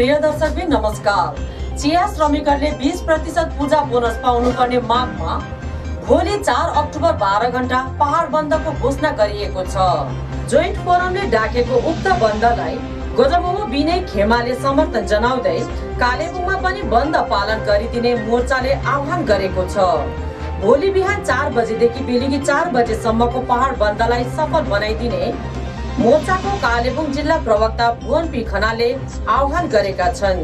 प्रिय दर्शकबिन नमस्कार। चिया श्रमिकहरूले बिस प्रतिशत पूजा बोनस पाउनुपर्ने मागमा भोलि चार अक्टोबर बाह्र घन्टा पहाड बन्दको घोषणा गरिएको छ। जोइन्ट फोरमले डाकेको उक्त बन्दलाई गजमुमु विनय खेमाले समर्थन जनाउँदै कालेबुङमा पनि बन्द पालन गरिदिने मोर्चाले आह्वान गरेको छ। भोलि बिहान चार बजेदेखि बेलुकी चार बजेसम्मको पहाड बन्दलाई सफल बनाइदिने मोर्चाको कालेबुङ जिल्ला प्रवक्ता भुवन पी खनालले आह्वान गरेका छन्।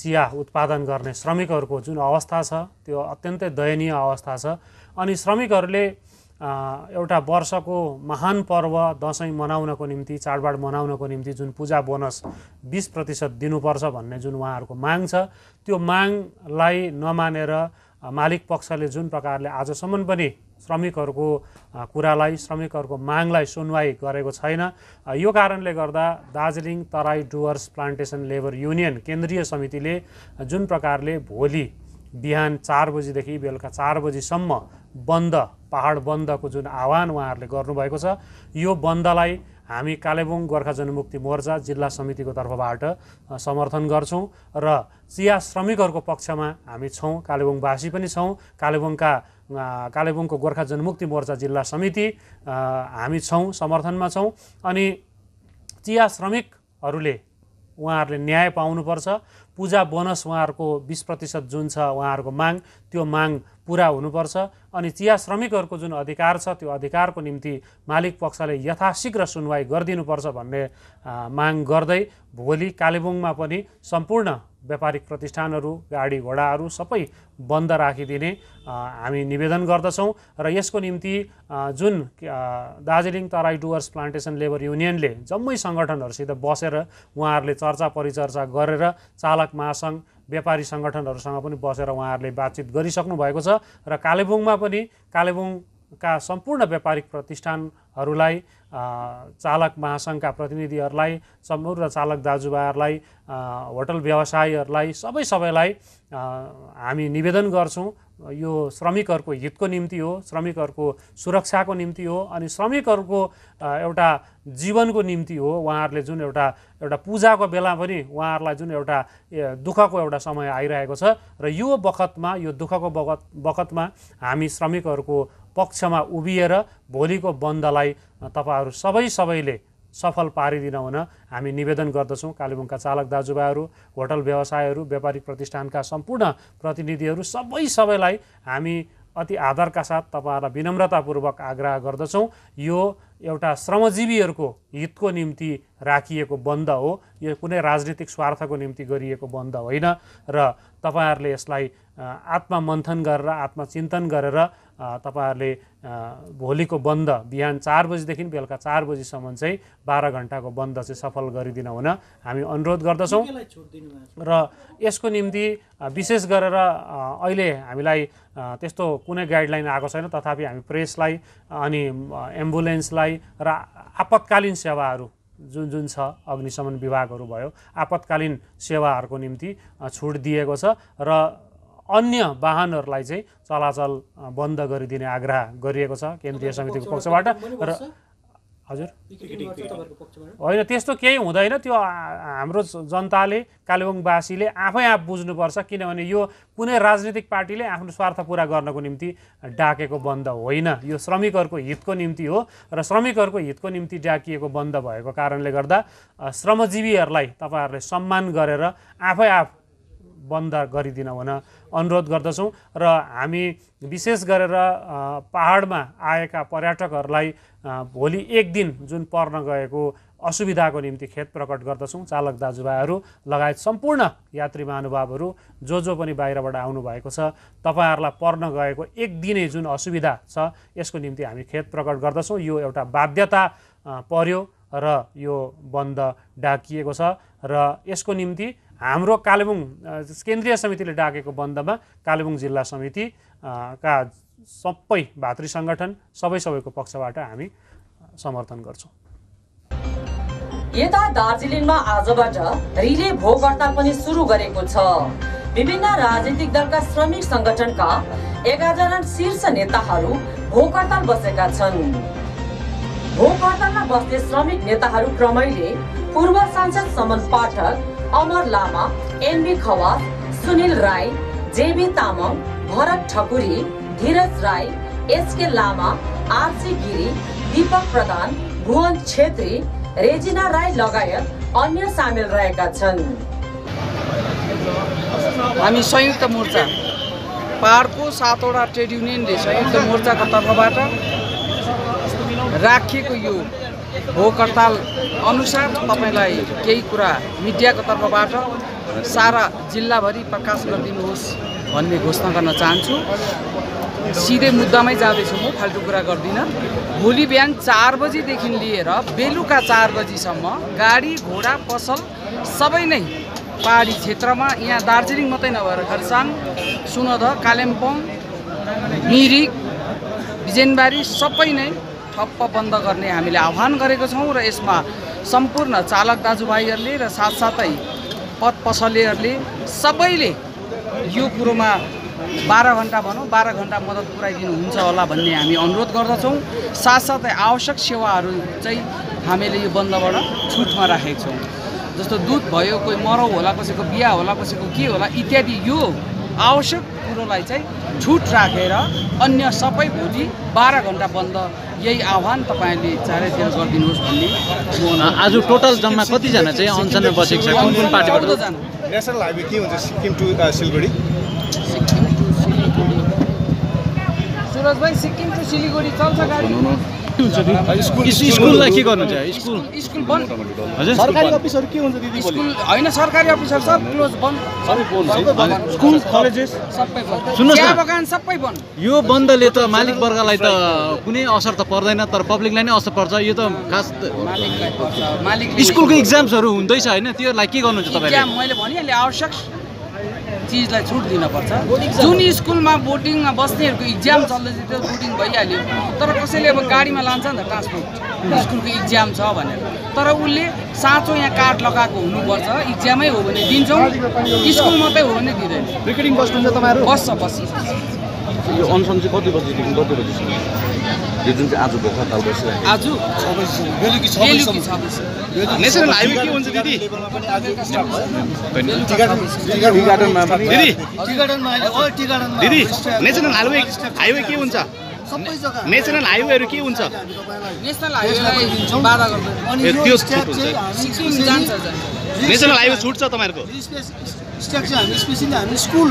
चिया उत्पादन गर्ने श्रमिकहरूको जुन अवस्था छ त्यो अत्यन्तै दयनीय अवस्था छ। अनि श्रमिकहरूले एउटा वर्षको महान पर्व दसैँ मनाउनको निम्ति चाडबाड मनाउनको निम्ति जुन पूजा बोनस बिस प्रतिशत दिनुपर्छ भन्ने जुन उहाँहरूको माग छ त्यो मागलाई नमानेर मालिक पक्षले जुन प्रकारले आजसम्म पनि श्रमिकहरूको कुरालाई श्रमिकहरूको मागलाई सुनवाई गरेको छैन। यो कारणले गर्दा Darjeeling Terai Dooars plantation labour union केन्द्रीय समितिले जुन प्रकारले भोलि बिहान चार बजीदेखि बेलुका चार बजीसम्म बन्द पहाड बन्दको जुन आह्वान उहाँहरूले गर्नुभएको छ यो बन्दलाई हामी कालेबुङ गोर्खा जनमुक्ति मोर्चा जिल्ला समितिको तर्फबाट समर्थन गर्छौँ र चिया श्रमिकहरूको पक्षमा हामी छौँ कालेबुङवासी पनि छौँ। कालेबुङका कालेबुङको गोर्खा जनमुक्ति मोर्चा जिल्ला समिति हामी छौँ समर्थनमा छौँ। अनि चिया श्रमिकहरूले उहाँहरूले न्याय पाउनुपर्छ। पूजा बोनस उहाँहरूको बिस प्रतिशत जुन छ उहाँहरूको माग त्यो माग पुरा हुनुपर्छ। अनि चिया श्रमिकहरूको जुन अधिकार छ त्यो अधिकारको निम्ति मालिक पक्षले यथाशीघ्र सुनवाई गरिदिनुपर्छ भन्ने माग गर्दै भोलि कालेबुङमा पनि सम्पूर्ण व्यापारिक प्रतिष्ठानहरू गाडी घोडाहरू सबै बन्द राखिदिने हामी निवेदन गर्दछौँ र यसको निम्ति जुन दार्जिलिङ तराई डुवर्स प्लान्टेसन लेबर युनियनले जम्मै सङ्गठनहरूसित बसेर उहाँहरूले चर्चा परिचर्चा गरेर चालक महासङ्घ व्यापारी सङ्गठनहरूसँग पनि बसेर उहाँहरूले बातचित गरिसक्नु भएको छ र कालेबुङमा पनि कालेबुङका सम्पूर्ण व्यापारिक प्रतिष्ठानहरूलाई चालक महासङ्घका प्रतिनिधिहरूलाई सम्पूर्ण चालक दाजुभाइहरूलाई होटल व्यवसायीहरूलाई सबै सबैलाई हामी निवेदन गर्छौँ यो श्रमिकहरूको हितको निम्ति हो श्रमिकहरूको सुरक्षाको निम्ति हो अनि श्रमिकहरूको एउटा जीवनको निम्ति हो उहाँहरूले जुन एउटा एउटा पूजाको बेला पनि उहाँहरूलाई जुन एउटा दुःखको एउटा समय आइरहेको छ र यो बखतमा यो दुःखको बखत बखतमा हामी श्रमिकहरूको पक्षमा उभिएर भोलिको बन्दलाई तपाईँहरू सबै सबैले सफल पारिदिन हुन हामी निवेदन गर्दछौँ। कालेबुङका चालक दाजुभाइहरू होटल व्यवसायहरू व्यापारिक प्रतिष्ठानका सम्पूर्ण प्रतिनिधिहरू सबै सबैलाई हामी अति आदरका साथ तपाईँहरूलाई विनम्रतापूर्वक आग्रह गर्दछौँ। यो एउटा श्रमजीवीहरूको हितको निम्ति राखिएको बन्द हो। यो कुनै राजनीतिक स्वार्थको निम्ति गरिएको बन्द होइन र तपाईँहरूले यसलाई आत्ममन्थन गरेर आत्मचिन्तन गरेर तपाईँहरूले भोलिको बन्द बिहान चार बजीदेखि बेलुका चार बजीसम्म चाहिँ बाह्र घन्टाको बन्द चाहिँ सफल गरिदिन हुन हामी अनुरोध गर्दछौँ। र यसको निम्ति विशेष गरेर अहिले हामीलाई त्यस्तो कुनै गाइडलाइन आएको छैन। तथापि हामी प्रेसलाई अनि एम्बुलेन्सलाई र आपतकालीन सेवाहरू जुन जुन छ अग्निशमन विभागहरू भयो आपतकालीन सेवाहरूको निम्ति छुट दिएको छ। र अन्य वाहनहरूलाई चाहिँ चलाचल बन्द गरिदिने आग्रह गरिएको छ केन्द्रीय समितिको पक्षबाट र हजुर। होइन त्यस्तो केही हुँदैन। त्यो हाम्रो जनताले कालेबुङवासीले आफै आफ बुझ्नुपर्छ। किनभने यो कुनै राजनीतिक पार्टीले आफ्नो स्वार्थ पुरा गर्नको निम्ति डाकेको बन्द होइन। यो श्रमिकहरूको हितको निम्ति हो र श्रमिकहरूको हितको निम्ति डाकिएको बन्द भएको कारणले गर्दा श्रमजीवीहरूलाई तपाईँहरूले सम्मान गरेर आफै आफ बन्द गरिदिन हुन अनुरोध गर्दछौँ र हामी विशेष गरेर पहाडमा आएका पर्यटकहरूलाई भोलि एक दिन जुन पर्न गएको असुविधाको निम्ति खेद प्रकट गर्दछौँ। चालक दाजुभाइहरू लगायत सम्पूर्ण यात्री महानुभावहरू जो जो पनि बाहिरबाट आउनुभएको छ तपाईँहरूलाई पर्न गएको एक दिने जुन असुविधा छ यसको निम्ति हामी खेद प्रकट गर्दछौँ। यो एउटा बाध्यता पर्यो र यो बन्द डाकिएको छ र यसको निम्ति हाम्रो कालेबुङ केन्द्रीय समितिले डाकेको बन्दमा कालेबुङ जिल्ला समिति का सबै भातृ सङ्गठन सबै सबैको पक्षबाट हामी समर्थन गर्छौँ। यता दार्जिलिङमा आजबाट रिले भोग हडताल पनि सुरु गरेको छ। विभिन्न राजनीतिक दलका श्रमिक संगठनका एघारजना शीर्ष नेताहरू भोग हडताल बसेका छन्। भोग हडतालमा बस्ने श्रमिक नेताहरू क्रमैले पूर्व सांसद Saman Pathak Amar Lama NB Khawas Sunil Rai JB Tamang Bharat Thakuri Dhiraj Rai SK Lama RC Giri Deepak Pradhan Bhuwan Chhetri Regina Rai लगायत अन्य सामेल रहेका छन्। हामी संयुक्त मोर्चा पाहाडको सातवटा ट्रेड युनियनले संयुक्त मोर्चाको तर्फबाट राखिएको यो भोक हडताल अनुसार तपाईँलाई केही कुरा मिडियाको तर्फबाट सारा जिल्लाभरि प्रकाश गरिदिनुहोस् भन्ने घोषणा गर्न चाहन्छु। सिधै मुद्दामै जाँदैछु म फाल्टु कुरा गर्दिनँ। भोलि बिहान चार बजीदेखि लिएर बेलुका चार बजीसम्म गाडी घोडा पसल सबै नै पहाडी क्षेत्रमा यहाँ दार्जिलिङ मात्रै नभएर खरसाङ सुनद कालिम्पोङ मिरिक बिजनबारी सबै नै ठप्प बन्द गर्ने हामीले आह्वान गरेको छौँ र यसमा सम्पूर्ण चालक दाजुभाइहरूले र साथसाथै पथ पसलेहरूले सबैले यो कुरोमा बाह्र घन्टा भनौँ बाह्र घन्टा मद्दत पुऱ्याइदिनुहुन्छ होला भन्ने हामी अनुरोध गर्दछौँ। साथसाथै आवश्यक सेवाहरू चाहिँ हामीले यो बन्दबाट छुटमा राखेका छौँ। जस्तो दुध भयो कोही मरौ होला कसैको बिहा होला कसैको के होला इत्यादि यो आवश्यक कुरोलाई चाहिँ छुट राखेर अन्य सबै भोलि बाह्र घन्टा बन्द। यही आह्वान तपाईँहरूले चारैतिर गरिदिनुहोस् भन्ने आज टोटल जम्मा कतिजना चाहिँ अनसनमा बसेको छ? कुन कुन पार्टीबाट। नेसनल हाइवे के हुन्छ? सिक्किम टु सिलगढी। सुरज भाइ सिक्किम टु सिलगढी चल्छ गाडी। स्कुल- स्कुललाई के गर्नु चाहिँ? स्कुल स्कुल बन्द। हजुर। सरकारी अफिसहरू के हुन्छ दिदी स्कुल होइन सरकारी अफिसर सब क्लोज बन्द। School colleges? सबै बन्द। सुन्नुहोस् न। बगान सबै बन्द। यो बन्दले त मालिक वर्गलाई त कुनै असर त पर्दैन तर पब्लिकलाई नै असर पर्छ। यो त खास मालिकलाई पर्छ। मालिक स्कुलको इक्जाम्सहरू हुँदैछ होइन? त्योलाई के गर्नुहुन्छ तपाईँले? मैले भनिहालेँ आवश्यक चिजलाई छुट दिनुपर्छ। जुन स्कुलमा बोर्डिङमा बस्नेहरूको इक्जाम चल्दैछ त्यो बोर्डिङ भइहाल्यो। तर कसैले अब गाडीमा लान्छ नि त ट्रान्सपोर्ट स्कुलको इक्जाम छ भनेर। तर उसले साँचो यहाँ कार्ड लगाएको हुनुपर्छ इक्जामै हो भने दिन्छौँ। स्कुल मात्रै हो भने दिँदैन। बस्छ बस्छ। यो अनसन चाहिँ कति बजीदेखि कति बजीसम्म? यो जुन चाहिँ आज भोक हडताल बसिरहेको आज बेलुकी छ बजीसम्म नेसनल हाइवे के हुन्छ दिदी? टी गार्डनमा पनि दिदी। टी गार्डनमा अहिले ओ टी गार्डनमा। दिदी स्ट्याग- नेसनल हाइवे हाइवे के हुन्छ? सबै जग्गा। नेसनल हाइवेहरू के हुन्छ? नेसनल हाइवे छुट्छ तपाईँहरूको? चाहिँ हामी स्पेसली हामी स्कुल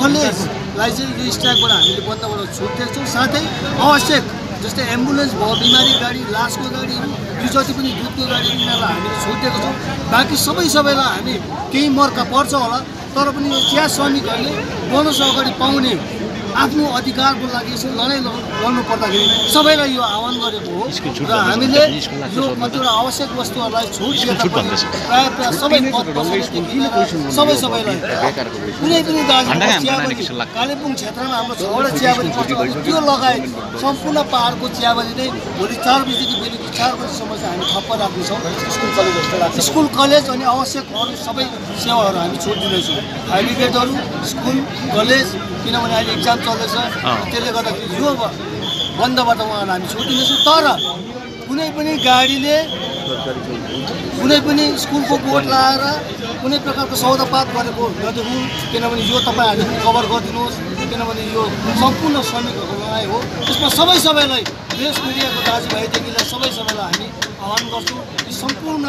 कलेजलाई चाहिँ यो स्ट्यागबाट हामीले बन्दबाट छुट दिएको छौँ साथै आवश्यक जस्तै एम्बुलेन्स भयो बिमारी गाडी लासको गाडीहरू यो जति पनि दुधको गाडी यिनीहरूलाई हामीले छुट दिएको छौँ। बाँकी सबै सबैलाई हामी केही मर्का पर्छ होला तर पनि यो चिया श्रमिकहरूले बोनस अगाडि पाउने आफ्नो अधिकारको लागि यसो लडाइँ लड्नु पर्दाखेरि सबैलाई यो आह्वान गरेको हो। र हामीले यो कतिवटा आवश्यक वस्तुहरूलाई छुट प्रायः प्रायः सबै सबै सबैलाई। कुनै पनि दार्जिलिङ चियाबारी कालिम्पोङ क्षेत्रमा हाम्रो छवटा चियाबारी त्यो लगायत सम्पूर्ण पाहाडको चियाबारी नै भोलि चार बजीदेखि बेलुकी चार बजीसम्म चाहिँ हामी ठप्प राख्नेछौँ। स्कुल कलेज स्कुल कलेज अनि आवश्यक अरू सबै सेवाहरू हामी छुट दिँदैछौँ हाइब्रिडेटहरू स्कुल कलेज किनभने अहिले इक्जाम चल्दैछ। त्यसले गर्दाखेरि यो बन्दबाट उहाँहरूलाई हामी छुट दिँदैछौँ तर कुनै पनि गाडीले कुनै पनि स्कुलको बोर्ड लगाएर कुनै प्रकारको सौदापात गरेको नदेखौँ। किनभने यो तपाईँहरूले पनि कभर गरिदिनुहोस्। किनभने यो सम्पूर्ण श्रमिकहरूको लडाइँ हो। यसमा सबै सबैलाई देश मिडियाको दाजुभाइदेखि लिएर सबै सबैलाई हामी आह्वान गर्छौँ कि सम्पूर्ण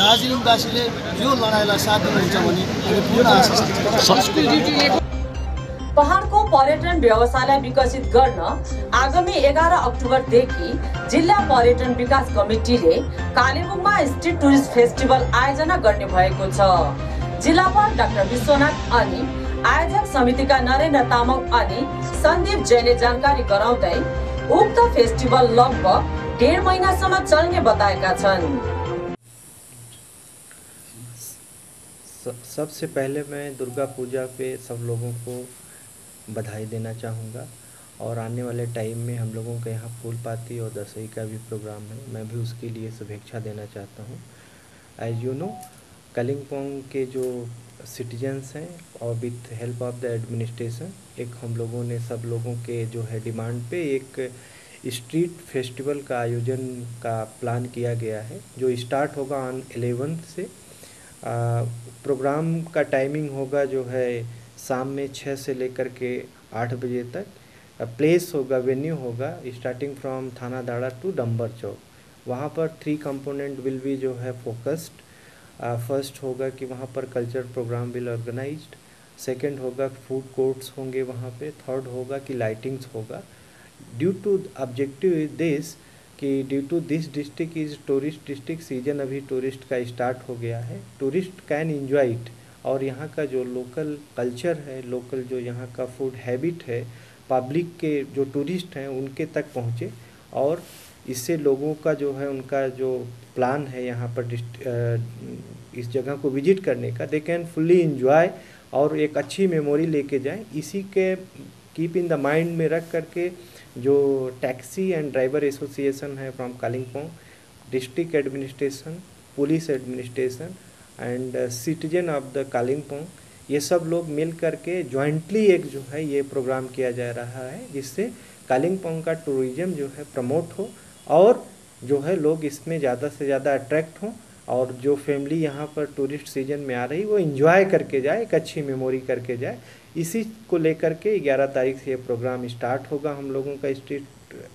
दार्जिलिङवासीले यो लडाइँलाई साथ दिनुहुन्छ भने हामी पूर्ण आशा पहाडको पर्यटन व्यवसायलाई विकसित गर्न आगामी एघार अक्टोबरदेखि जिल्ला पर्यटन विकास कमिटीले कालेबुङमा स्ट्रिट टुरिस्ट फेस्टिभल आयोजना गर्ने भएको छ। जिल्लापाल डाक्टर विश्वनाथ अनि आयोजक समितिका नरेन्द्र तामाङ अनि सन्दीप जैनले जानकारी गराउँदै उक्त फेस्टिभल लगभग डेढ महिनासम्म चल्ने बताएका छन्। सबसे पहले मैं दुर्गा पूजा पे सब लोगों को बधाई देना चाहूँगा। और आने वाले टाइम में हम लोगों के यहाँ फूल पाती और दसई का भी प्रोग्राम है। मैं भी उसके लिए शुभेच्छा देना चाहता हूँ। एज यू नो कलिम्पोंग के जो सिटीजन्स हैं और with help of the administration एक हम लोगों ने सब लोगों के जो है डिमांड पे एक स्ट्रीट फेस्टिवल का आयोजन का प्लान किया गया है जो स्टार्ट होगा ऑन एलेवेंथ से। आ, प्रोग्राम का टाइमिंग होगा जो है शाम में छः से लेकर के आठ बजे तक प्लेस होगा वेन्यू होगा स्टार्टिंग फ्रॉम थाना दाड़ा टू डम्बर चौक। वहाँ पर थ्री कंपोनेंट विल बी जो है फोकस्ड फ़र्स्ट होगा कि वहाँ पर culture programme will organized second होगा फ़ूड कोर्ट्स होंगे वहाँ पे। थर्ड होगा कि लाइटिंग्स होगा। Due to objective is this कि due to this district is tourist district season अभी टूरिस्ट का स्टार्ट हो गया है। टूरिस्ट कैन इन्जॉय इट और यहाँ का जो लोकल कल्चर है लोकल जो यहाँ का फ़ूड हैबिट है पब्लिक के जो टूरिस्ट हैं, उनके तक पहुँचे और इससे लोगों का जो है, उनका जो प्लान है यहाँ पर इस जगह को विज़िट करने का दे कैन फुल्ली इंजॉय और एक अच्छी मेमोरी लेके जाएँ। इसी के कीप इन द माइंड में रख करके जो टैक्सी एंड ड्राइवर एसोसिएशन है from Kalimpong district administration police administration and citizen of the Kalimpong ये सब लोग मिल करके जॉइंटली एक जो है ये प्रोग्राम किया जा रहा है, जिससे कालिम्पोंग का टूरिज़्म जो है प्रमोट हो और जो है लोग इसमें ज़्यादा से ज़्यादा अट्रैक्ट हों और जो फैमिली यहाँ पर टूरिस्ट सीज़न में आ रही, वो इन्जॉय करके जाए, एक अच्छी मेमोरी करके जाए। इसी को लेकर के 11 तारीख से ये प्रोग्राम स्टार्ट होगा हम लोगों का स्ट्रीट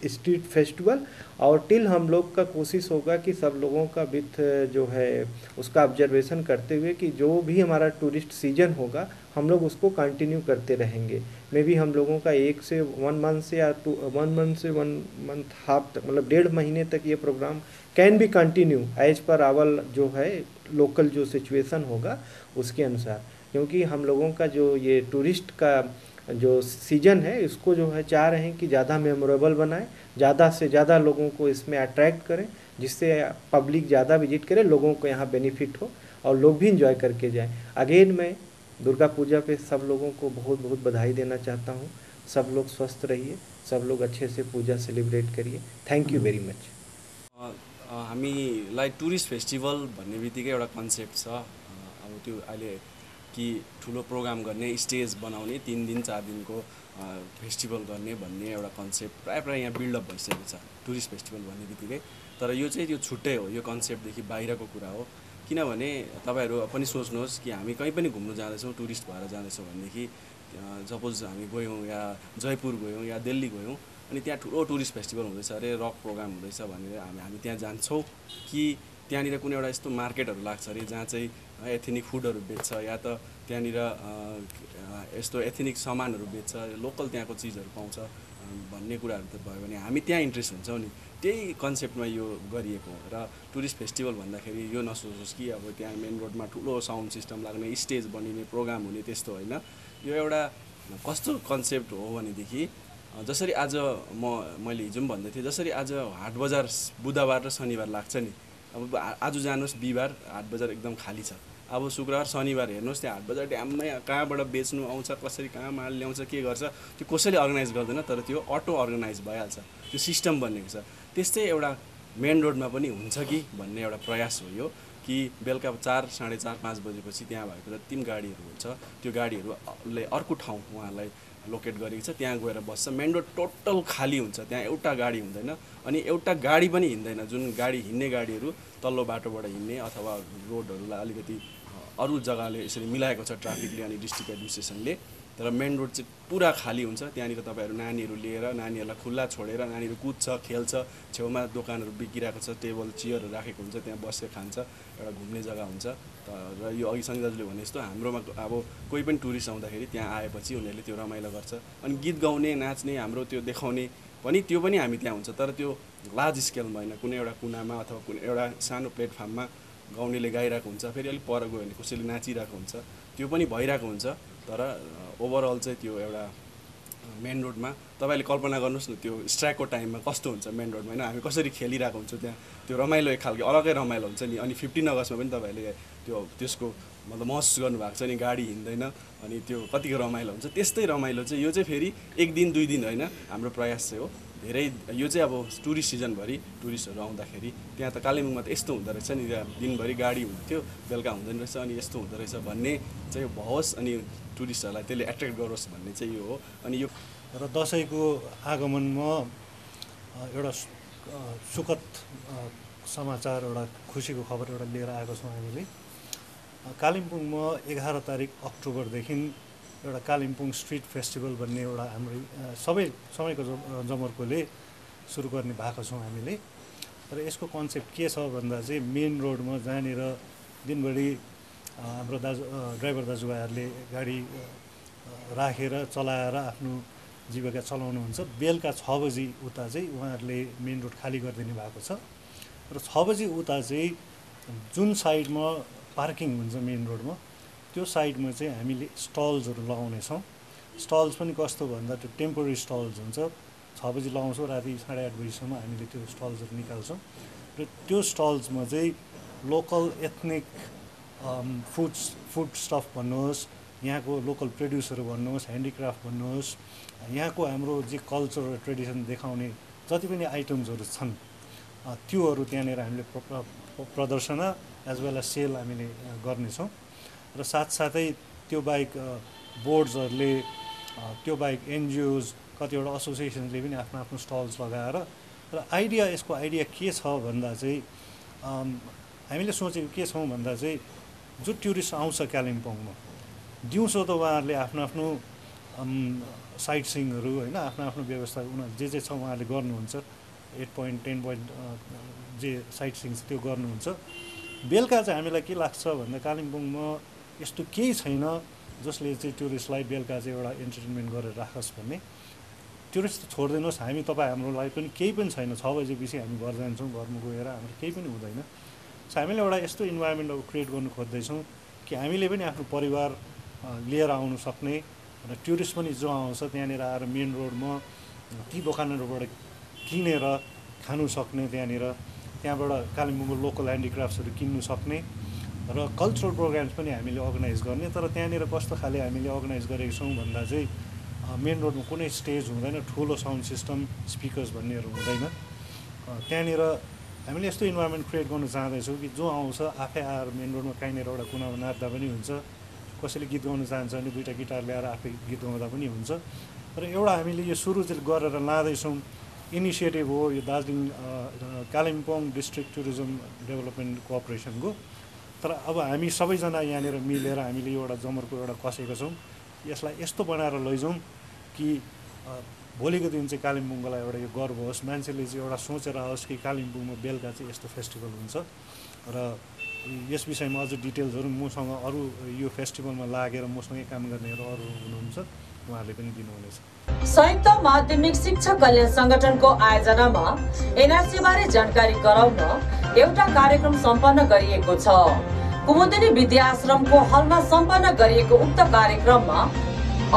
स्ट्रीट फेस्टिवल और टिल हम लोग का कोशिश होगा कि सब लोगों का विथ जो है, उसका ऑब्जर्वेशन करते हुए कि जो भी हमारा टूरिस्ट सीज़न होगा, हम लोग उसको कंटिन्यू करते रहेंगे। मे बी हम लोगों का एक से वन मंथ से या टू वन मंथ से वन मंथ हाफ़ तक मतलब डेढ़ महीने तक ये programme can be continue as per our जो है लोकल जो सिचुएशन होगा, उसके अनुसार। क्योंकि हम लोगों का जो ये टूरिस्ट का जो सीज़न है इसको जो है चाह रहे हैं कि ज़्यादा मेमोरेबल बनाएँ ज़्यादा से ज़्यादा लोगों को इसमें अट्रैक्ट करें जिससे पब्लिक ज़्यादा विज़िट करे लोगों को यहाँ बेनिफिट हो और लोग भी इंजॉय करके जाएँ। अगेन मैं दुर्गा पूजा पे सब लोगों को बहुत बहुत बधाई देना चाहता हूँ। सब लोग स्वस्थ रहिए सब लोग अच्छे से पूजा सेलिब्रेट करिए। Thank you very much uh, हामीलाई टुरिस्ट भन्ने बित्तिकै छ। अब त्यो अहिले कि ठुलो प्रोग्राम गर्ने स्टेज बनाउने तिन दिन चार दिनको फेस्टिभल गर्ने भन्ने एउटा कन्सेप्ट प्रायः प्रायः यहाँ बिल्डअप भइसकेको छ टुरिस्ट फेस्टिभल भन्ने बित्तिकै। तर यो चाहिँ त्यो छुट्टै हो यो कन्सेप्टदेखि बाहिरको कुरा हो। किनभने तपाईँहरू पनि सोच्नुहोस् कि हामी कहीँ पनि घुम्नु जाँदैछौँ टुरिस्ट भएर जाँदैछौँ भनेदेखि सपोज हामी गयौँ या जयपुर गयौँ या दिल्ली गयौँ अनि त्यहाँ ठुलो टुरिस्ट फेस्टिभल हुँदैछ अरे रक प्रोग्राम हुँदैछ भनेर हामी हामी त्यहाँ जान्छौँ कि त्यहाँनिर कुनै एउटा यस्तो मार्केटहरू लाग्छ अरे जहाँ चाहिँ एथेनिक फुडहरू बेच्छ या त त्यहाँनिर यस्तो एथेनिक सामानहरू बेच्छ लोकल त्यहाँको चिजहरू पाउँछ भन्ने कुराहरू त भयो भने हामी त्यहाँ इन्ट्रेस्ट हुन्छौँ नि। त्यही कन्सेप्टमा यो गरिएको र टुरिस्ट फेस्टिभल भन्दाखेरि यो नसोचोस् कि अब त्यहाँ मेन रोडमा ठुलो साउन्ड सिस्टम लाग्ने स्टेज बनिने प्रोग्राम हुने त्यस्तो होइन। यो एउटा कस्तो कन्सेप्ट हो भनेदेखि जसरी आज म मैले हिजो पनि भन्दै थिएँ जसरी आज हाट बजार बुधबार र शनिबार लाग्छ नि। अब आज जानुहोस् बिहिबार हाट बजार एकदम खाली छ। अब शुक्रबार शनिबार हेर्नुहोस् त्यहाँ हाट बजार ड्याममै कहाँबाट बेच्नु आउँछ कसरी कहाँ माल ल्याउँछ के गर्छ त्यो कसैले अर्गनाइज गर्दैन तर त्यो अटो अर्गनाइज भइहाल्छ। त्यो सिस्टम बनेको छ। त्यस्तै एउटा मेन रोडमा पनि हुन्छ कि भन्ने एउटा प्रयास हो यो कि बेलुका चार साढे चार पाँच बजेपछि त्यहाँ भएको जति पनि गाडीहरू हुन्छ त्यो गाडीहरूले अर्को ठाउँ उहाँहरूलाई लोकेट गरेको छ। त्यहाँ गएर बस्छ। मेन रोड टोटल खाली हुन्छ। त्यहाँ एउटा गाडी हुँदैन। अनि एउटा गाडी पनि हिँड्दैन। जुन गाडी हिँड्ने गाडीहरू तल्लो बाटोबाट हिँड्ने अथवा रोडहरूलाई अलिकति अरू जग्गाले यसरी मिलाएको छ ट्राफिकले अनि डिस्ट्रिक्ट एडमिनिस्ट्रेसनले। तर मेन रोड चाहिँ पुरा खाली हुन्छ। त्यहाँनिर तपाईँहरू नानीहरू लिएर नानीहरूलाई खुल्ला छोडेर नानीहरू कुद्छ खेल्छ छेउमा दोकानहरू बिग्रिरहेको छ टेबल चियरहरू राखेको हुन्छ त्यहाँ बसेर खान्छ एउटा घुम्ने जग्गा हुन्छ। र यो अघि सङ्गी दाजुले भने जस्तो हाम्रोमा अब कोही पनि टुरिस्ट आउँदाखेरि त्यहाँ आएपछि उनीहरूले त्यो रमाइलो गर्छ। अनि गीत गाउने नाच्ने हाम्रो त्यो देखाउने पनि त्यो पनि हामी त्यहाँ हुन्छ। तर त्यो लार्ज स्केलमा होइन कुनै एउटा कुनामा अथवा कुनै एउटा सानो प्लेटफर्ममा गाउनेले गाइरहेको हुन्छ फेरि अलिक पर गयो भने कसैले नाचिरहेको हुन्छ। त्यो पनि भइरहेको हुन्छ तर ओभरअल चाहिँ त्यो एउटा मेन रोडमा तपाईँले कल्पना गर्नुहोस् न त्यो स्ट्राइकको टाइममा कस्तो हुन्छ मेन रोडमा होइन हामी कसरी खेलिरहेको हुन्छौँ त्यहाँ? त्यो रमाइलो एक खालको अलगै रमाइलो हुन्छ नि। अनि फिफ्टिन अगस्तमा पनि तपाईँहरूले त्यो त्यसको मतलब महसुस गर्नुभएको छ नि गाडी हिँड्दैन अनि त्यो कतिको रमाइलो हुन्छ। त्यस्तै रमाइलो चाहिँ यो चाहिँ फेरि एक दिन दुई दिन होइन हाम्रो प्रयास चाहिँ हो। धेरै यो चाहिँ अब टुरिस्ट सिजनभरि टुरिस्टहरू आउँदाखेरि त्यहाँ त कालिम्पोङमा त यस्तो हुँदो रहेछ नि दिनभरि गाडी हुन्थ्यो बेलुका हुँदैन रहेछ अनि यस्तो हुँदो रहेछ भन्ने चाहिँ होस् अनि टुरिस्टहरूलाई त्यसले एट्र्याक्ट गरोस् भन्ने चाहिँ यो हो। अनि यो र दसैँको आगमनमा एउटा सुखद समाचार एउटा खुसीको खबर एउटा लिएर आएको छौँ हामीले। कालिम्पोङमा एघार तारिक अक्टोबरदेखि एउटा कालिम्पोङ स्ट्रिट फेस्टिभल भन्ने एउटा हाम्रो सबै समयको जमर्कोले सुरु गर्ने भएको छौँ हामीले। र यसको कन्सेप्ट के छ भन्दा चाहिँ मेन रोडमा जहाँनिर दिनभरि हाम्रो दाजु ड्राइभर दाजुभाइहरूले गाडी राखेर चलाएर आफ्नो जीविका चलाउनुहुन्छ। बेलुका छ बजी उता चाहिँ उहाँहरूले मेन रोड खाली गरिदिनु भएको छ। र छ बजी उता चाहिँ जुन साइडमा पार्किङ हुन्छ मेन रोडमा त्यो साइडमा चाहिँ हामीले स्टल्सहरू लगाउनेछौँ। स्टल्स पनि कस्तो भन्दा त्यो टेम्पोररी स्टल्स हुन्छ। छ बजी लगाउँछौँ राति साढे आठ बजीसम्म हामीले त्यो स्टल्सहरू निकाल्छौँ। र त्यो स्टल्समा चाहिँ local ethnic foods food stuff भन्नुहोस् यहाँको लोकल प्रड्युसहरू भन्नुहोस् ह्यान्डिक्राफ्ट भन्नुहोस् यहाँको हाम्रो जे कल्चर र ट्रेडिसन देखाउने जति पनि आइटम्सहरू छन् त्योहरू त्यहाँनिर हामीले प्र- प्र- प्रदर्शन एज वेल एज सेल हामीले गर्नेछौँ। र साथसाथै त्यो बाहेक बोर्ड्सहरूले त्यो बाहेक एनजिओज कतिवटा एसोसिएसनले पनि आफ्नो आफ्नो स्टल्स लगाएर र आइडिया यसको आइडिया के छ भन्दा चाहिँ हामीले सोचेको के छौँ भन्दा चाहिँ जो टुरिस्ट आउँछ कालिम्पोङमा दिउँसो त उहाँहरूले आफ्नो आफ्नो साइट सिङहरू होइन आफ्नो आफ्नो व्यवस्था उनीहरू जे जे छ उहाँहरूले गर्नुहुन्छ एट पोइन्ट टेन पोइन्ट जे साइट सिङ छ त्यो गर्नुहुन्छ। बेलुका चाहिँ हामीलाई के लाग्छ भन्दा कालिम्पोङमा यस्तो केही छैन जसले चाहिँ टुरिस्टलाई बेलुका चाहिँ एउटा इन्टरटेनमेन्ट गरेर राखोस् भन्ने। टुरिस्ट छोडिदिनुहोस् हामी तपाईँ हाम्रो लागि पनि केही पनि छैन। छ बजीपछि हामी घर जान्छौँ घरमा गएर हाम्रो केही पनि हुँदैन। सो हामीले एउटा यस्तो इन्भाइरोमेन्ट अब क्रिएट गर्नु खोज्दैछौँ कि हामीले पनि आफ्नो परिवार लिएर आउनु सक्ने र टुरिस्ट पनि जो आउँछ त्यहाँनिर आएर मेन रोडमा ती दोकानहरूबाट किनेर खानु सक्ने त्यहाँनिर त्यहाँबाट कालिम्पोङको लोकल ह्यान्डिक्राफ्ट्सहरू किन्नु सक्ने। र कल्चरल प्रोग्राम्स पनि हामीले अर्गनाइज गर्ने तर त्यहाँनिर कस्तो खाले हामीले अर्गनाइज गरेको छौँ भन्दा चाहिँ मेन रोडमा कुनै स्टेज हुँदैन ठुलो साउन्ड सिस्टम स्पिकर्स भन्नेहरू हुँदैन। त्यहाँनिर हामीले यस्तो इन्भाइरोमेन्ट क्रिएट गर्नु चाहँदैछौँ कि जो आउँछ आफै आएर मेन रोडमा कहीँनिर एउटा कुनामा नाच्दा पनि हुन्छ कसैले गीत गाउनु चाहन्छ भने दुइटा गिटार ल्याएर आफै गीत गाउँदा पनि हुन्छ। र एउटा हामीले यो सुरु चाहिँ गरेर लाँदैछौँ इनिसिएटिभ हो यो Darjeeling Kalimpong district tourism development कोअपरेसनको तर अब हामी सबैजना यहाँनिर मिलेर हामीले यो एउटा जमर्को एउटा कसेको छौँ। यसलाई यस्तो बनाएर लैजाउँ कि भोलिको दिन चाहिँ कालिम्पोङको लागि एउटा यो गर्व होस्। मान्छेले चाहिँ एउटा सोचेर आओस् कि कालिम्पोङमा बेलुका चाहिँ यस्तो फेस्टिभल हुन्छ। र यस विषयमा अझ डिटेल्सहरू मसँग अरू यो फेस्टिभलमा लागेर मसँगै काम गर्नेहरू अरू हुनुहुन्छ। उहाँहरूले पनि दिनुहुनेछ। संयुक्त माध्यमिक शिक्षक कल्याण संगठनको आयोजनामा एनआरसी बारे जानकारी गराउन एउटा कार्यक्रम सम्पन्न गरिएको छ। कुमुदिनी विद्या आश्रमको हलमा सम्पन्न गरिएको उक्त कार्यक्रममा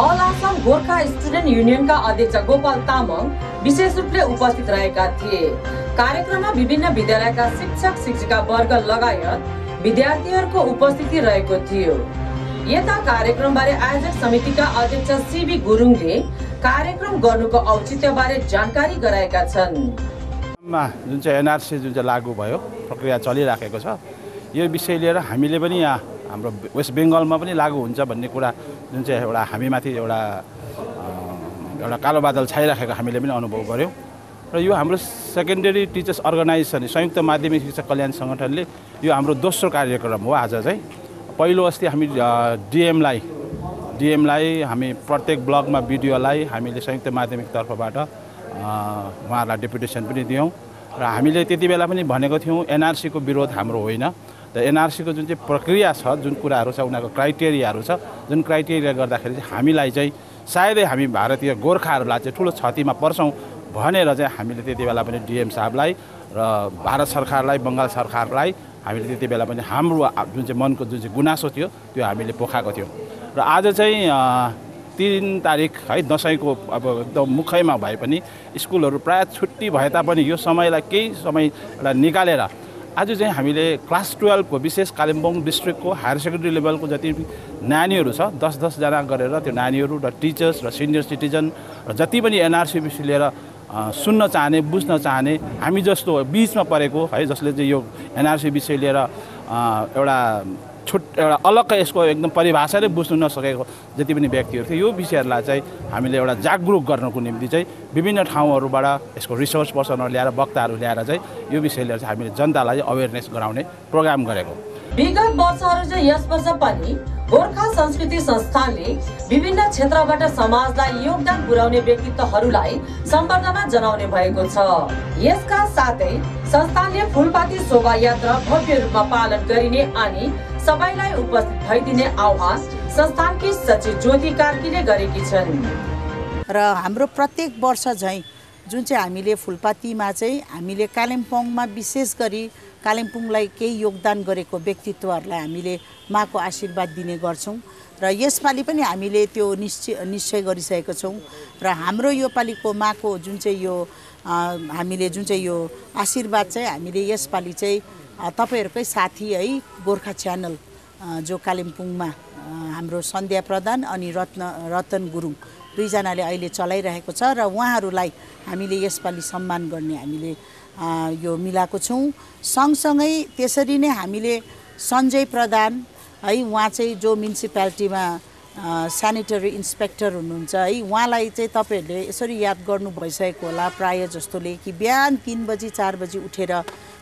अल आसाम गोर्खा स्टुडेन्ट युनियनका अध्यक्ष गोपाल तामाङ विशेष रूपले उपस्थित रहेका थिए। कार्यक्रममा विभिन्न विद्यालयका शिक्षक शिक्षिका वर्ग लगायत विद्यार्थीहरूको उपस्थिति रहेको थियो। यता कार्यक्रमबारे आयोजक समितिका अध्यक्ष सिबी गुरुङले कार्यक्रम गर्नुको औचित्यबारे जानकारी गराएका छन्। जुन चाहिँ एनआरसी जुन चाहिँ लागू भयो प्रक्रिया चलिराखेको छ यो विषय लिएर हामीले पनि यहाँ हाम्रो वेस्ट बेङ्गलमा पनि लागू हुन्छ भन्ने कुरा जुन चाहिँ एउटा हामीमाथि एउटा एउटा कालो बादल छाइराखेको हामीले पनि अनुभव गऱ्यौँ र यो हाम्रो सेकेन्डरी टिचर्स अर्गनाइजेसन संयुक्त माध्यमिक शिक्षक कल्याण सङ्गठनले यो हाम्रो दोस्रो कार्यक्रम हो आज चाहिँ। पहिलो अस्ति हामी डिएमलाई डिएमलाई हामी प्रत्येक ब्लकमा बिडिओलाई हामीले संयुक्त माध्यमिक तर्फबाट उहाँहरूलाई डेपुटेसन पनि दियौँ। र हामीले त्यति बेला पनि भनेको थियौँ एनआरसीको विरोध हाम्रो होइन। र एनआरसीको जुन चाहिँ प्रक्रिया छ जुन कुराहरू छ उनीहरूको क्राइटेरियाहरू छ जुन क्राइटेरिया गर्दाखेरि चाहिँ हामीलाई चाहिँ सायदै हामी भारतीय गोर्खाहरूलाई चाहिँ ठुलो क्षतिमा पर्छौँ भनेर चाहिँ हामीले त्यति बेला पनि डिएम साहबलाई र भारत सरकारलाई बङ्गाल सरकारलाई हामीले त्यति बेला पनि हाम्रो जुन चाहिँ मनको जुन चाहिँ गुनासो थियो त्यो हामीले पोखाएको थियौँ। र आज चाहिँ तिन तारिक है दसैँको अब एकदम मुखैमा भए पनि स्कुलहरू प्रायः छुट्टी भए तापनि यो समयलाई केही समयलाई निकालेर आज चाहिँ हामीले क्लास टुवेल्भको विशेष कालिम्पोङ डिस्ट्रिक्टको हायर सेकेन्ड्री लेभलको जति नानीहरू छ दस दसजना गरेर त्यो नानीहरू र टिचर्स र सिनियर सिटिजन र जति पनि एनआरसी विषय लिएर सुन्न चाहने बुझ्न चाहने हामी जस्तो बिचमा परेको है जसले चाहिँ यो एनआरसी विषय लिएर एउटा छुट एउटा अलग्गै यसको एकदम परिभाषा नै बुझ्नु नसकेको जति पनि व्यक्तिहरू थियो यो विषयहरूलाई चाहिँ हामीले एउटा जागरुक गर्नको निम्ति चाहिँ विभिन्न ठाउँहरूबाट यसको रिसोर्स पर्सनहरू ल्याएर वक्ताहरू ल्याएर चाहिँ यो विषय लिएर चाहिँ हामीले जनतालाई अवेरनेस गराउने प्रोग्राम गरेको। विगत वर्षहरू चाहिँ यस वर्ष पनि गोर्खा संस्कृति संस्थानले विभिन्न क्षेत्रबाट समाजलाई योगदान पुर्याउने व्यक्तित्वहरूलाई सम्बर्धना जनाउने भएको छ। यसका साथै संस्थानले फुलपाती शोभायात्रा भव्य रूपमा पालन गरिने अनि सबैलाई उपस्थित भइदिने आह्वान संस्थानकी सचिव ज्योति कार्कीले गरेकी छन्। र हाम्रो प्रत्येक वर्ष झैँ जुन चाहिँ हामीले फुलपातीमा चाहिँ हामीले कालिम्पोङमा विशेष गरी कालिम्पोङलाई केही योगदान गरेको व्यक्तित्वहरूलाई हामीले माको आशीर्वाद दिने गर्छौँ। र यसपालि पनि हामीले त्यो निश्चय निश्चय गरिसकेको छौँ। र हाम्रो योपालिको माको जुन चाहिँ यो हामीले जुन चाहिँ यो आशीर्वाद चाहिँ हामीले यसपालि चाहिँ तपाईँहरूकै साथी है गोर्खा च्यानल जो कालिम्पोङमा हाम्रो सन्ध्या प्रधान अनि रत्न रतन गुरुङ दुईजनाले अहिले चलाइरहेको छ र उहाँहरूलाई हामीले यसपालि सम्मान गर्ने हामीले यो मिलाएको छौँ। सँगसँगै त्यसरी नै हामीले सञ्जय प्रधान है उहाँ चाहिँ जो म्युनिसिपालिटीमा सेनिटरी इन्सपेक्टर हुनुहुन्छ है उहाँलाई चाहिँ तपाईँहरूले यसरी याद गर्नु भइसकेको होला प्रायः जस्तोले कि बिहान तिन बजी चार बजी उठेर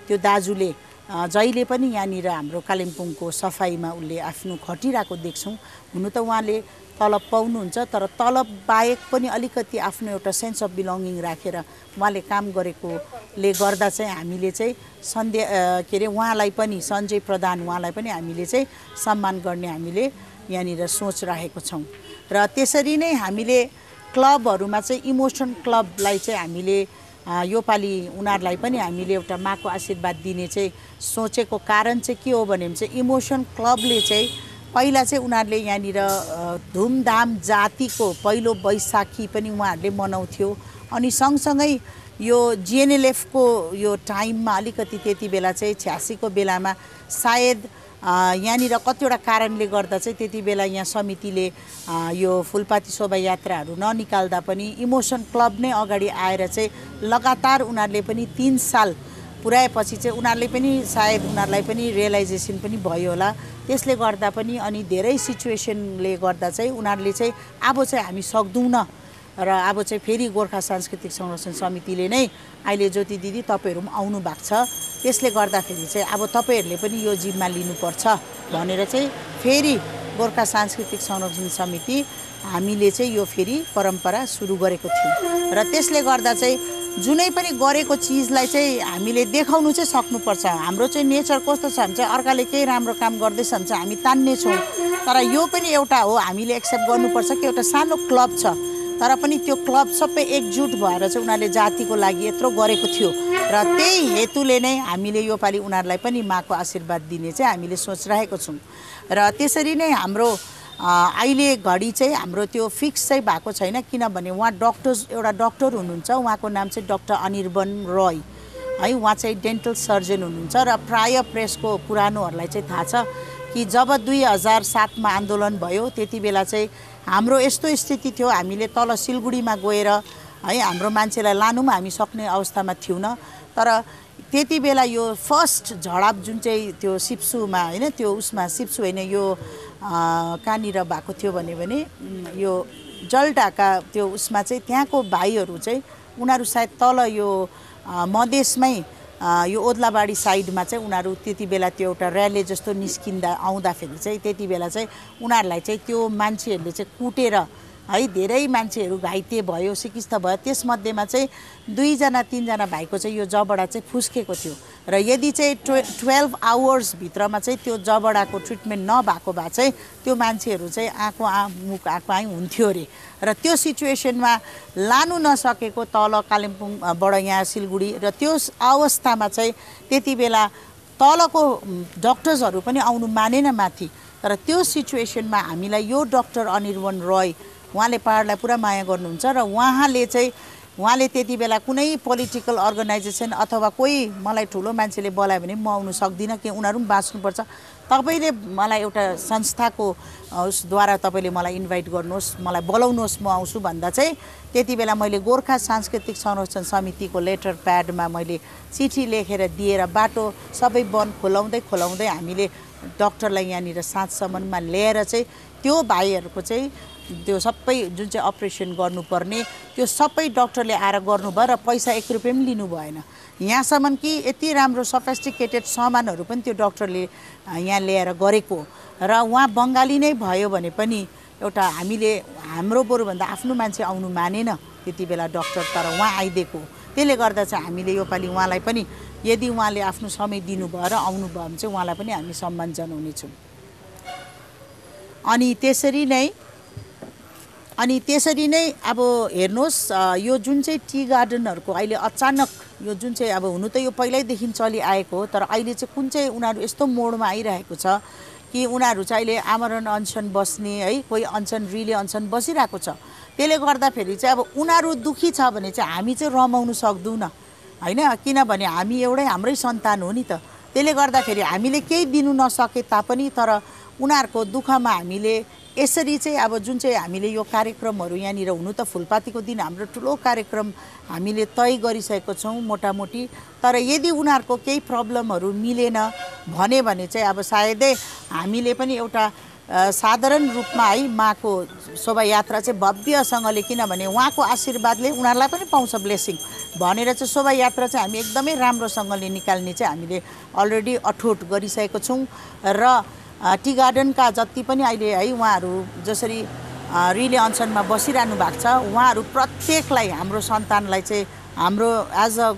त्यो दाजुले जहिले पनि यहाँनिर हाम्रो कालिम्पोङको सफाइमा उसले आफ्नो खटिरहेको देख्छौँ। हुनु त उहाँले तलब पाउनुहुन्छ तर तलब बाहेक पनि अलिकति आफ्नो एउटा सेन्स अफ बिलोङ्गिङ राखेर उहाँले काम गरेकोले गर्दा चाहिँ हामीले चाहिँ सन्ध्या के अरे उहाँलाई पनि सञ्जय प्रधान उहाँलाई पनि हामीले चाहिँ सम्मान गर्ने हामीले यहाँनिर सोच राखेको छौँ। र त्यसरी नै हामीले क्लबहरूमा चाहिँ इमोसन क्लबलाई चाहिँ हामीले योपालि उनीहरूलाई पनि हामीले एउटा माको आशीर्वाद दिने चाहिँ सोचेको कारण चाहिँ के हो भने चाहिँ इमोसन क्लबले चाहिँ पहिला चाहिँ उनीहरूले यहाँनिर धुमधाम जातिको पहिलो वैशाखी पनि उहाँहरूले मनाउँथ्यो। अनि सँगसँगै यो जिएनएलएफको यो टाइममा अलिकति त्यति बेला चाहिँ छ्यासीको बेलामा सायद यहाँनिर कतिवटा कारणले गर्दा चाहिँ त्यति बेला यहाँ समितिले यो फुलपाती शोभायात्राहरू ननिकाल्दा पनि इमोसन क्लब नै अगाडि आएर चाहिँ लगातार उनीहरूले पनि तिन साल पुऱ्याएपछि चाहिँ उनीहरूले पनि सायद उनीहरूलाई पनि रियलाइजेसन पनि भयो होला। त्यसले गर्दा पनि अनि धेरै सिचुएसनले गर्दा चाहिँ उनीहरूले चाहिँ अब चाहिँ हामी सक्दैनौँ र अब चाहिँ फेरि गोर्खा सांस्कृतिक संरक्षण समितिले नै अहिले ज्योति दिदी तपाईँहरू पनि आउनु भएको छ। त्यसले गर्दाखेरि चाहिँ अब तपाईँहरूले पनि यो जिम्मा लिनुपर्छ भनेर चाहिँ फेरि गोर्खा सांस्कृतिक संरक्षण समिति हामीले चाहिँ यो फेरि परम्परा सुरु गरेको थियौँ। र त्यसले गर्दा चाहिँ जुनै पनि गरेको चिजलाई चाहिँ हामीले देखाउनु चाहिँ सक्नुपर्छ। हाम्रो चाहिँ नेचर कस्तो छ भने चाहिँ अर्काले केही राम्रो काम गर्दैछ भने चाहिँ हामी तान्नेछौँ तर यो पनि एउटा हो हामीले एक्सेप्ट गर्नुपर्छ कि एउटा सानो क्लब छ। तर पनि त्यो क्लब सबै एकजुट भएर चाहिँ उनीहरूले जातिको लागि यत्रो गरेको थियो। र त्यही हेतुले नै हामीले योपालि उनीहरूलाई पनि माको आशीर्वाद दिने चाहिँ हामीले सोचिरहेको छौँ। र त्यसरी नै हाम्रो अहिले घडी चाहिँ हाम्रो त्यो फिक्स चाहिँ भएको छैन किनभने उहाँ डक्टर्स एउटा डक्टर हुनुहुन्छ उहाँको नाम चाहिँ डक्टर अनिर्बन रोय। है उहाँ चाहिँ डेन्टल सर्जन हुनुहुन्छ र प्राय प्रेसको पुरानोहरूलाई चाहिँ थाहा छ कि जब दुई हजार सातमा आन्दोलन भयो त्यति बेला चाहिँ हाम्रो यस्तो स्थिति थियो हामीले तल सिलगढीमा गएर है हाम्रो मान्छेलाई लानु पनि हामी सक्ने अवस्थामा थियौँ तर त्यति बेला यो फर्स्ट झडप जुन चाहिँ त्यो सिप्सुमा होइन त्यो उसमा सिप्सु होइन यो कहाँनिर भएको थियो भने यो जलढाका त्यो उसमा चाहिँ त्यहाँको भाइहरू चाहिँ उनीहरू सायद तल यो मधेसमै यो ओद्लाबाडी साइडमा चाहिँ उनीहरू त्यति बेला त्यो एउटा र्याली जस्तो निस्किँदा आउँदाखेरि चाहिँ त्यति बेला चाहिँ उनीहरूलाई चाहिँ त्यो मान्छेहरूले चाहिँ कुटेर है धेरै मान्छेहरू घाइते भयो सिकिस्त भयो। त्यसमध्येमा चाहिँ दुईजना तिनजना भाइको चाहिँ यो जबडा चाहिँ फुस्केको थियो। र यदि चाहिँ ट्वे टुवेल्भ आवर्सभित्रमा चाहिँ त्यो जबडाको ट्रिटमेन्ट नभएको भए चाहिँ त्यो मान्छेहरू चाहिँ आँखो आ मुख आँखो आँ हुन्थ्यो अरे। र त्यो सिचुएसनमा लानु नसकेको तल कालिम्पोङबाट यहाँ सिलगढी र त्यो अवस्थामा चाहिँ त्यति बेला तलको डक्टर्सहरू पनि आउनु मानेन माथि। तर त्यो सिचुएसनमा हामीलाई यो डक्टर अनिर्वन रोय उहाँले पाहाडलाई पुरा माया गर्नुहुन्छ र उहाँले चाहिँ उहाँले त्यति बेला कुनै पोलिटिकल अर्गनाइजेसन अथवा कोही मलाई ठुलो मान्छेले बोलायो भने म आउनु सक्दिनँ कि उनीहरू पनि बाँच्नुपर्छ। तपाईँले मलाई एउटा संस्थाको उसद्वारा तपाईँले मलाई इन्भाइट गर्नुहोस् मलाई बोलाउनुहोस् म आउँछु भन्दा चाहिँ त्यति बेला मैले गोर्खा सांस्कृतिक संरक्षण समितिको लेटर प्याडमा मैले चिठी लेखेर दिएर बाटो सबै वन खोलाउँदै खोलाउँदै हामीले डक्टरलाई यहाँनिर साँझसम्ममा ल्याएर चाहिँ त्यो भाइहरूको चाहिँ त्यो सबै जुन चाहिँ अपरेसन गर्नुपर्ने त्यो सबै डक्टरले आएर गर्नुभयो र पैसा एक रुपियाँ पनि लिनु भएन यहाँसम्म कि यति राम्रो सफेस्टिकेटेड सामानहरू पनि त्यो डक्टरले यहाँ ल्याएर गरेको। र उहाँ बङ्गाली नै भयो भने पनि एउटा हामीले हाम्रो बरुभन्दा आफ्नो मान्छे आउनु मानेन त्यति बेला डक्टर तर उहाँ आइदिएको। त्यसले गर्दा चाहिँ हामीले योपालि उहाँलाई पनि यदि उहाँले आफ्नो समय दिनुभयो र आउनुभयो भने चाहिँ उहाँलाई पनि हामी सम्मान जनाउनेछौँ। अनि त्यसरी नै अनि त्यसरी नै अब हेर्नुहोस् यो जुन चाहिँ टी गार्डनहरूको अहिले अचानक यो जुन चाहिँ अब हुनु त यो पहिल्यैदेखि चलिआएको हो तर अहिले चाहिँ कुन चाहिँ उनीहरू यस्तो मोडमा आइरहेको छ कि उनीहरू चाहिँ अहिले आमरण अनसन बस्ने है कोही अनसन रिले अनसन बसिरहेको छ त्यसले गर्दाखेरि चाहिँ अब उनीहरू दुःखी छ भने चाहिँ हामी चाहिँ रमाउनु सक्दैनौँ होइन? किनभने हामी एउटै हाम्रै सन्तान हो नि त। त्यसले गर्दाखेरि हामीले केही दिनु नसके तापनि तर उनीहरूको दुःखमा हामीले यसरी चाहिँ अब जुन चाहिँ हामीले यो कार्यक्रमहरू यहाँनिर हुनु त फुलपातीको दिन हाम्रो ठुलो कार्यक्रम हामीले तय गरिसकेको छौँ मोटामोटी। तर यदि उनीहरूको केही प्रब्लमहरू मिलेन भने भने चाहिँ अब सायदै हामीले पनि एउटा साधारण रूपमा है माको शोभायात्रा चाहिँ भव्यसँगले किनभने उहाँको आशीर्वादले उनीहरूलाई पनि पाउँछ ब्लेसिङ भनेर चाहिँ शोभायात्रा चाहिँ हामी एकदमै राम्रोसँगले निकाल्ने चाहिँ हामीले अलरेडी अठोट गरिसकेको छौँ। र टी गार्डनका जति पनि अहिले है उहाँहरू जसरी रिले अनसनमा बसिरहनु भएको छ उहाँहरू प्रत्येकलाई हाम्रो सन्तानलाई चाहिँ हाम्रो एज अ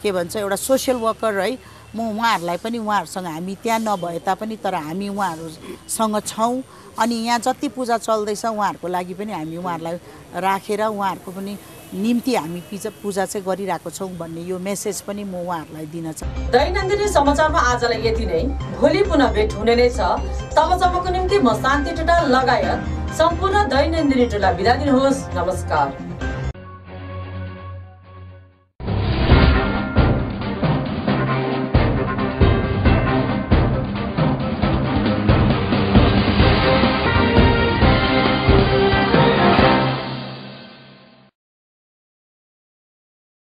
के भन्छ एउटा सोसियल वर्कर है म उहाँहरूलाई पनि उहाँहरूसँग हामी त्यहाँ नभए तापनि तर हामी उहाँहरूसँग छौँ। अनि यहाँ जति पूजा चल्दैछ उहाँहरूको लागि पनि हामी उहाँहरूलाई राखेर उहाँहरूको पनि निम्ति हामी पूजा पूजा चाहिँ गरिरहेको छौँ भन्ने यो मेसेज पनि म उहाँहरूलाई दिन चाहन्छु दैनन्दिनी समाचारमा आजलाई यति नै। भोलि पुनः भेट हुने नै छ। तबसम्मको निम्ति म शान्ति टोटा लगायत सम्पूर्ण दैनन्दिनी टोला बिदा दिनुहोस्। नमस्कार।